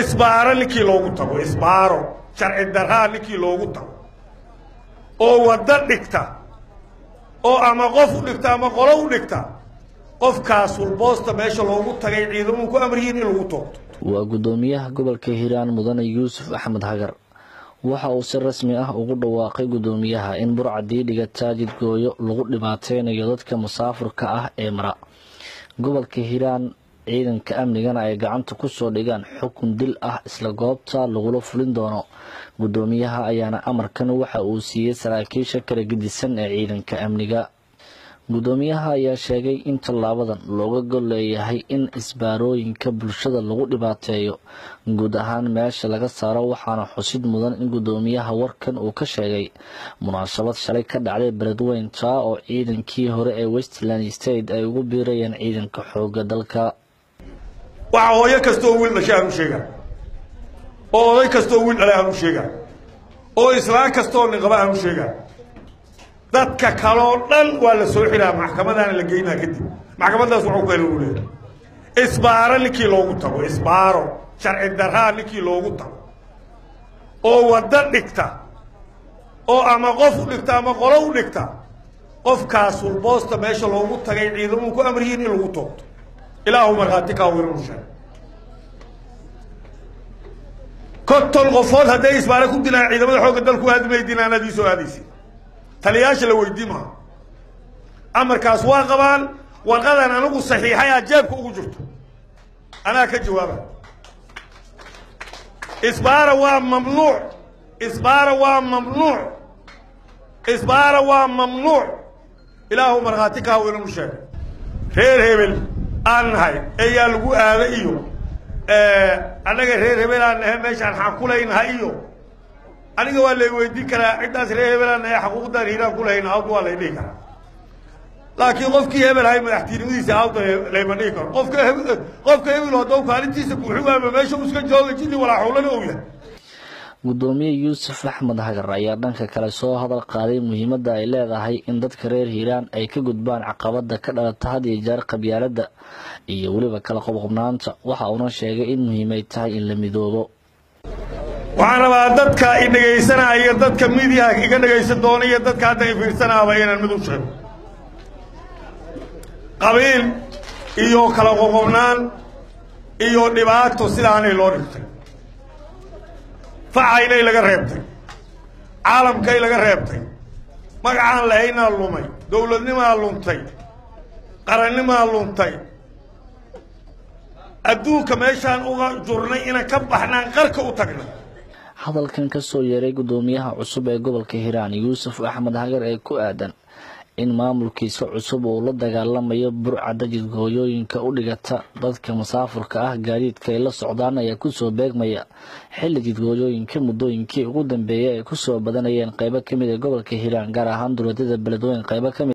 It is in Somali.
isbaaro ninkii loogu tago isbaaro sharci daraa ninkii loogu tago. Oo waddo dhigta oo ama qof u dhigta ama qolo u dhigta qofkaas walboosta meesha loogu tagay ciidamuu ku amriyiin in lagu toogto waa guddoomiyaha gobolka hiiraan mudane yuusuf axmed hagar. Waxa uu si rasmi ah ugu dhawaaqay guddoomiyaha in burcadii dhigata jidgooyo lagu dhibaateynayo dadka musaafurka ah ee mara. Gobolka hiiraan ciidanka amnigana ay gacanta ku soo dhigaan xukun dil ah isla goobta lagula fulin doono. Guddoomiyaha ayaana amarkan waxa uu siiyey saraakiisha kala gedisan ee ciidanka amniga. Guddoomiyaha ayaa sheegay in tallaabadan looga gol leeyahay in isbaarooyinka bulshada lagu dhibaateeyo. Guud ahaan meesha laga saaro waxaana xusid mudan in guddoomiyaha warkan uu ka sheegay. Munaasabad shalay ka dhacday beledweynta oo ciidankii hore ee westland state ay ugu biirayeen ciidanka xooga dalka waxa hooyo kastooo wiil dhashay aan u sheegaa. Oo oday kastooo wiil dhalay aan u sheegaa. Oo islaan kastooo niqaba aan u sheegaa. Dadka kaloo dhan waa la soo xiraa maxkamadaana la geynaa kadib. Maxkamadaas waxuu kale u leeyahay. Isbaaro ninkii loogu tago isbaaro sharci daraa ninkii loogu tago. Oo waddo dhigta oo ama qof u dhigta ama qolo u dhigta qofkaas walboosta meesha loogu tagay ciidamuu ku amriyiin in lagu toogto ilaahu markhaati kaa wiran u sheeg konton qofood hadday isbaaro ku dilaan ciidamada xoogga dalku aadimay dinaanadii soo aadaysa taliyaasha la weydii maaha amarkaas waa qabaan warqadan anigu saxiixay aad jeebka ugu jirto anaa ka jawaaba isbaara waa mamnuuc isbaara waa mamnuuc isbaara waa mamnuuc ilaahu markhaati kaa inanu sheegay reer hebel aan nahay eyaa lagu aada iyo annaga reer hebel aan nahay meeshaan xaan kulaynahay iyo. Aniga waa lay weydiin karaa ciddaas reer hebelaan nahay xaquuqdaan hiiraan ku lahayn awda waa lay dhihi karaa. Laakiin qofkii hebel hay madaxtinimadiisa awda layma dhihi karo. Qofka qofka hebel haddou kaalintiisa buuxi waama meesha iska jooga jilli walaaxuulana ou yahay guddoomiye yuusuf axmed hagar ayaa dhanka kale soo hadal qaaday muhiimadda ay leedahay in dadka reer hiiraan ay ka gudbaan caqabada ka dhalata had iyo jeer qabyaaladda iyo weliba kala qobqobnaanta waxa uuna sheegay in muhiimay tahay in la midoobo. Waxaan rabaa dadka i dhegaysanaya dadka midiyaha iga dhegaysan doona iyo dadka hadda i fiirsanaaba inaan mid u sheego. Qabiil iyo kala qoqobnaan iyo dhibaato sidaanay loo dhigtay facaynay laga reebtay. Caalamkay laga reebtay. Magacaan lahaynaa lumay. Dowladnimaa luntay. Qarannimaa luntay. Adduunka meeshaan uga jurnay inaan ka baxnaan qarka u tagnay. Hadalkan ka soo yeeray guddoomiyaha cusub ee gobolka hiiraan yuusuf axmed hagar ee ku aadan in maamulkiisa cusub uu la dagaalamayo burcadda jidgooyooyinka u dhigata dadka musaafurka ah. Gaadiidka ay la socdaan ayaa ku soo beegmaya xilli jidgooyooyinka muddooyinkii ugu dambeeyay ay ku soo badanayeen qaybo ka mid ee gobolka hiiraan gaar ahaan dowladada beledweyn qaybo ka mid